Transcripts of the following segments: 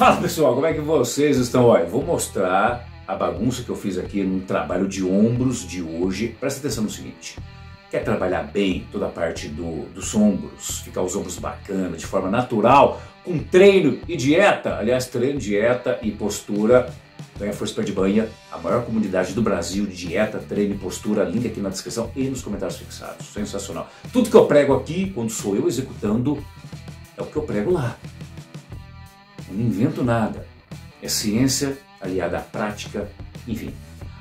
fala pessoal, como é que vocês estão? Olha, vou mostrar a bagunça que eu fiz aqui no trabalho de ombros de hoje. Presta atenção no seguinte, quer trabalhar bem toda a parte do, dos ombros, ficar os ombros bacana, de forma natural, com treino e dieta, aliás, treino, dieta e postura, ganha força pé de banha, a maior comunidade do Brasil de dieta, treino e postura, link aqui na descrição e nos comentários fixados. Sensacional. Tudo que eu prego aqui, quando sou eu executando, é o que eu prego lá. Eu não invento nada. É ciência aliada à prática, enfim.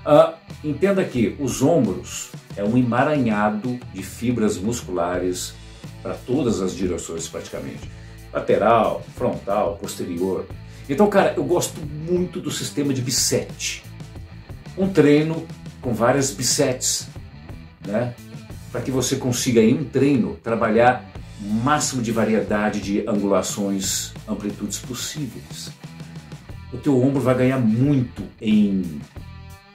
Uh, entenda que os ombros é um emaranhado de fibras musculares para todas as direções praticamente. Lateral, frontal, posterior. Então, cara, eu gosto muito do sistema de bisete. Um treino com várias bisets, né? Para que você consiga em um treino trabalhar máximo de variedade de angulações, amplitudes possíveis. O teu ombro vai ganhar muito em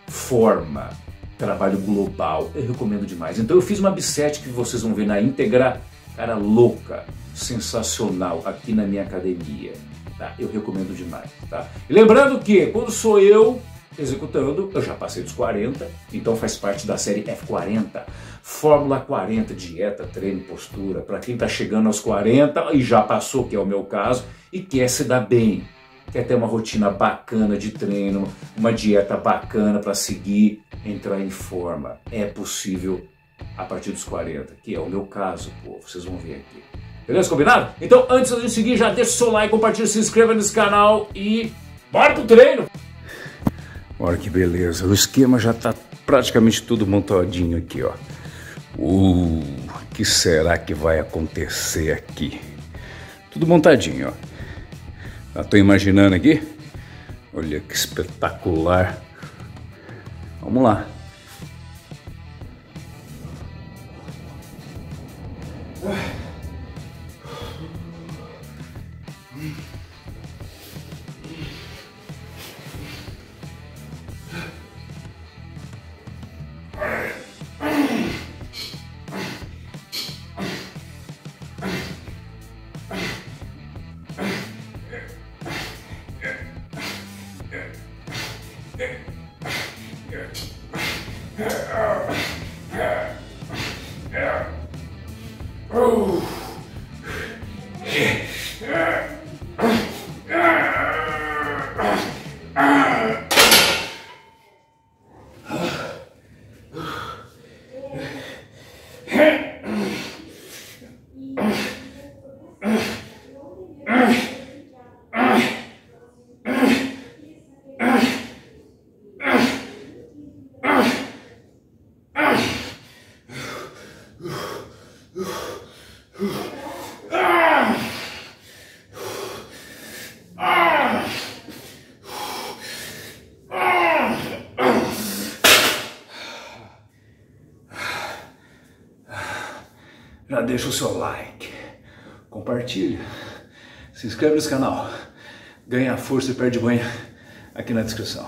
forma, trabalho global. Eu recomendo demais. Então eu fiz uma bisete que vocês vão ver na íntegra, cara louca, sensacional aqui na minha academia. Tá? Eu recomendo demais. Tá? E lembrando que quando sou eu executando, eu já passei dos 40, então faz parte da série F40. Fórmula 40, dieta, treino, postura. Para quem está chegando aos 40 e já passou, que é o meu caso, e quer se dar bem, quer ter uma rotina bacana de treino, uma dieta bacana para seguir, entrar em forma. É possível a partir dos 40, que é o meu caso, povo. Vocês vão ver aqui. Beleza? Combinado? Então, antes de seguir, já deixa o seu like, compartilha, se inscreva nesse canal e bora pro treino! Olha que beleza, o esquema já está praticamente tudo montadinho aqui, ó. Uh, o que será que vai acontecer aqui? Tudo montadinho, ó. Tô imaginando aqui. Olha que espetacular. Vamos lá. Ugh. Já deixa o seu like, compartilha, se inscreve nesse canal, ganha força e perde banha aqui na descrição.